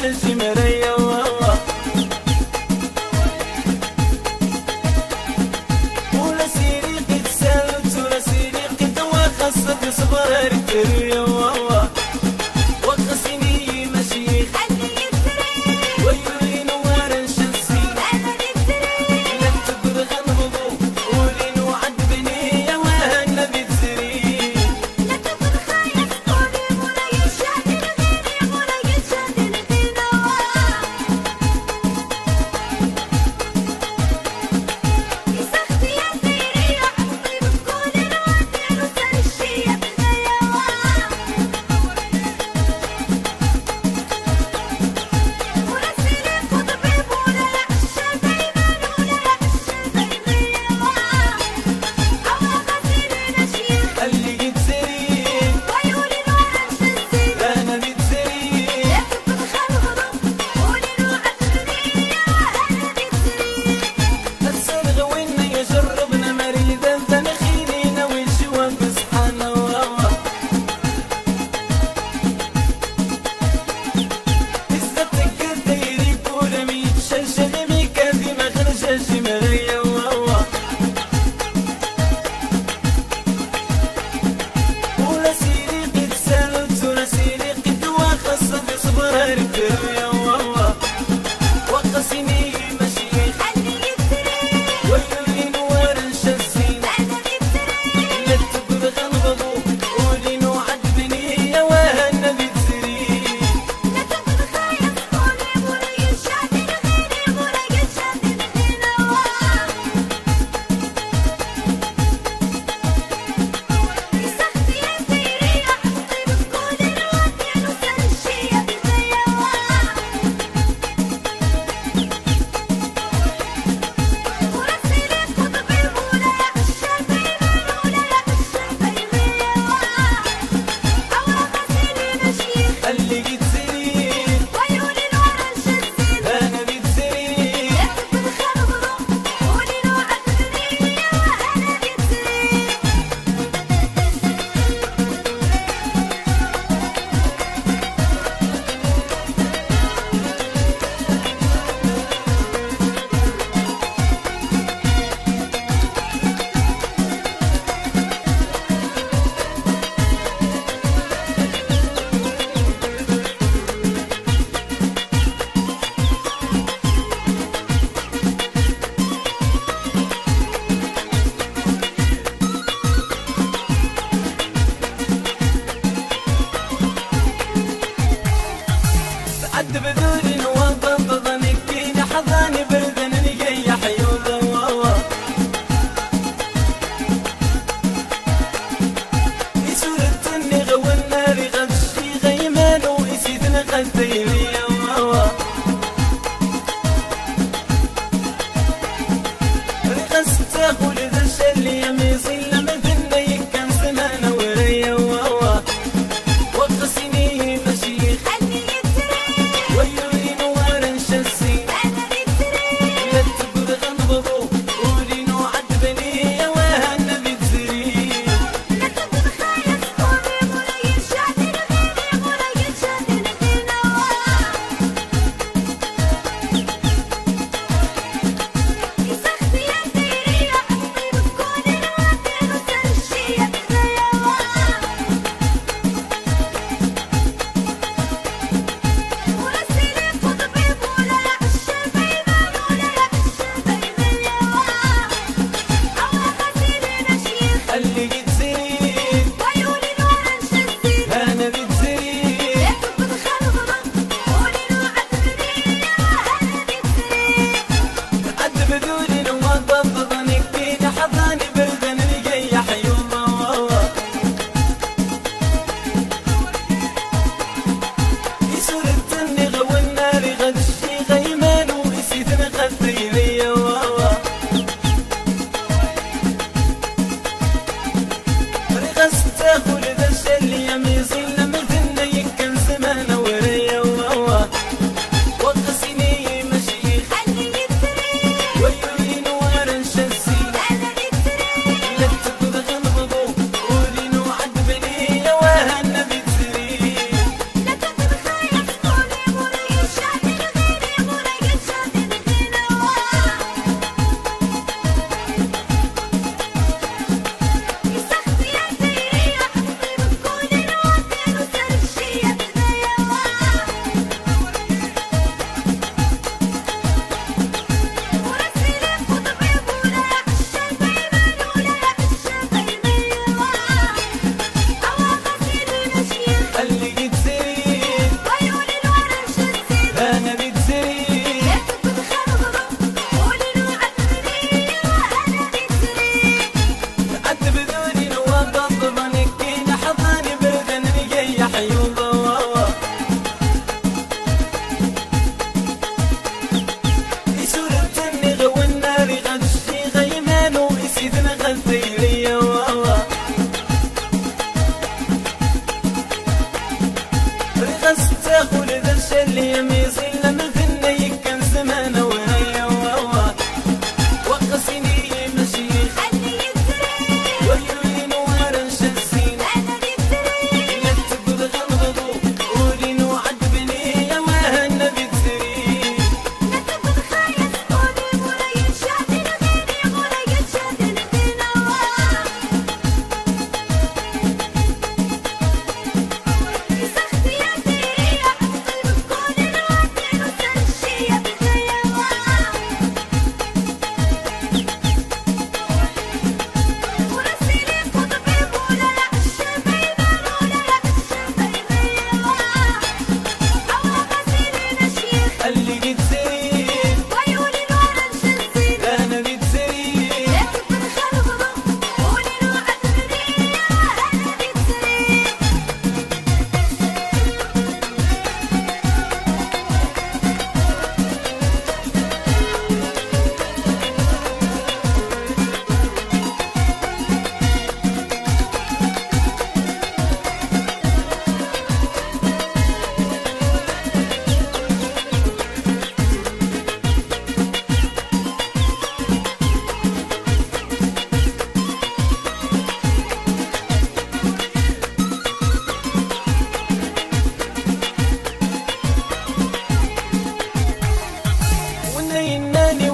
sensin mere عد بذوري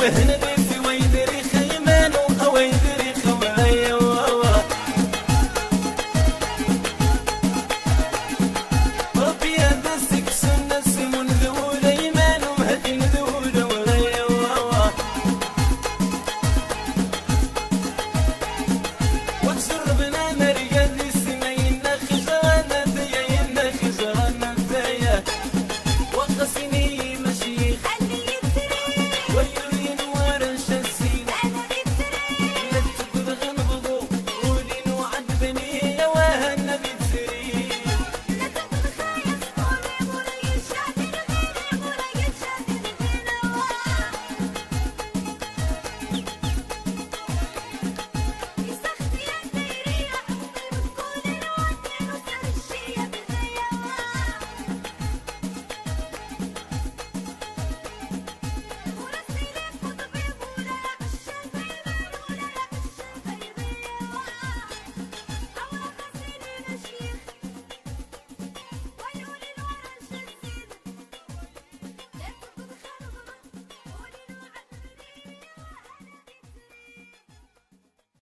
with.